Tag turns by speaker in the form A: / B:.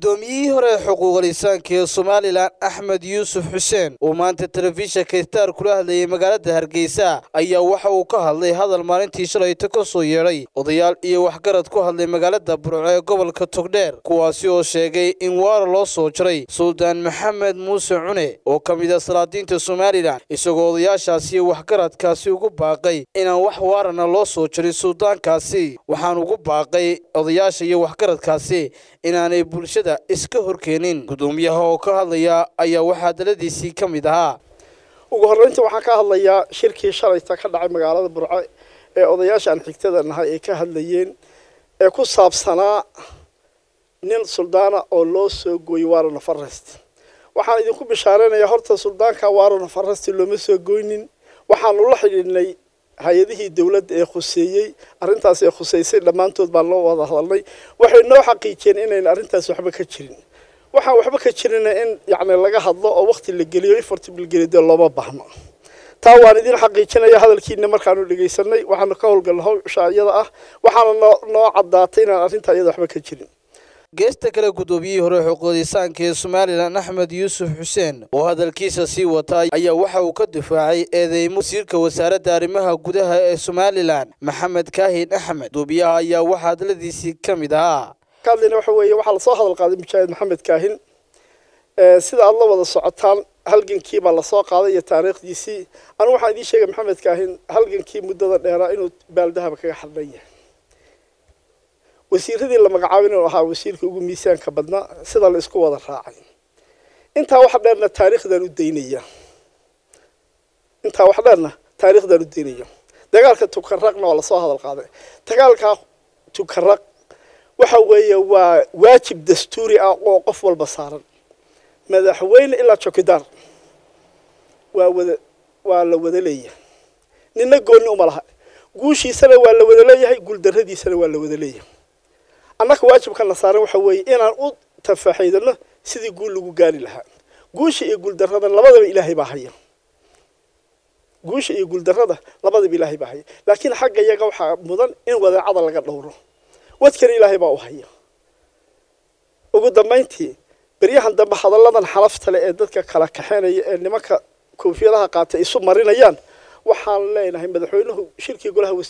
A: guddoomiyihii hore ee insaanka ee somalilan axmed yuusuf xuseen oo maanta telefishinka star kula hadlayay magaalada hargeysa ayaa waxa uu ka hadlay hadal maalintii shalayta ka soo yeedhay. Odayaal iyo waxgarad ku hadlay magaalada burco ee gobolka togdheer kuwaasi oo sheegay in waara loo soo jaray suldaan maxamed muuse cune oo ka mid a salaadiinta somalilan isagoo odayaashaasi iyo waxgaradkaasi ugu baaqay inaan wax waarana loo soo jarin suldaankaasi. Waxaan ugu baaqay odayaasha iyo waxgaradkaasi inaanay bulshada iska horkeenin. Guddoomiyaha oo ka hadlaya ayaa waxaa daladiisii ka mid ahaa.
B: Ugu horreyntii waxaan ka hadlayaa shirkii shalayta ka dhacay magaalada burco ee odayaasha aan xigtada nahay ay ka hadlayeen. Ee ku saabsanaa nin suldaana oo loo soo gooyey waarona farest waxaan idinku bishaaraynayaa horta suldaanka waarona farest looma soo goynin waxaanu la xidhiidhnay هايدي دولة اخوسي ارنتا سيخوسي سيد لمانتو بانو وضع هالي وحي نو حكي كين ان ارنتا سحبك كين وحا وحبك كين ان يعني لغا هضو أو وقت اللي جيلي فورتي بالجيلي دولوبا بهما تاوان دين حكي كين يا هذا الكين نمر كانو لجيسني وحنا كول جل هو وحنا نو عداتين ارنتا يدحبك كين
A: geesta kale guddoomiyihii hore xuquuqdisaanka ee somalilan axmed yuusuf xuseen oo hadalkiisa sii wata ayaa waxa uu ka difaacay eedeymo wasiirka wasaaradda arrimaha gudaha ee somalilan maxamed kaahin axmed. Gudoomiyaha ayaa waxaa hadladiisii ka mid ahaa.
B: Ka hadlayna waxa weeye waxaa la soo hadal qaaday mujaahid maxamed kaahin. Sida aada la wada socotaan halgankii baa la soo qaaday iyo taariikhdiisii. Anigu waxaan idiin sheegay maxamed kaahin halgankii muddada dheeraa inuu baaldahaba kaga xadhan yahay wasiiradii la magacaabay inuu ahaa wasiirka ugu miisaanka badnaa sida la isku wada raacay intaa wax dheerna taariikhdan u daynaya intaa wax dheerna taariikhdan u daynaya dagaalka tukaraqna waa lasoo hadal qaaday dagaalka tukaraq waxa weeye waa waajib dastuuri ah oo qof walba saaran madaxweyne ilaa jokidaar waa wada waa la wada leeyahay nina goonni uma laha guushiisana waa la wada leeyahay guuldarradiisana waa la wada leeyahay أنك واجب كان نصارى وحوي. إن أنا أود تفاحي ذل سيد يقول لجو قال لها. قوش يقول در هذا لبعض إلهي بحية قوش يقول در هذا لبعض إلهي بحية لكن حق يجاو حق إن وضع عضل قد لوره وذكر إلهي بوحية وقد ما ينتهي بريح عند بحض الله من حلف تلا كلا كحين اللي ما كوفي لها قاتل يسوم مرينا وحال لا إلهي بدحوله شركي يقولها وسي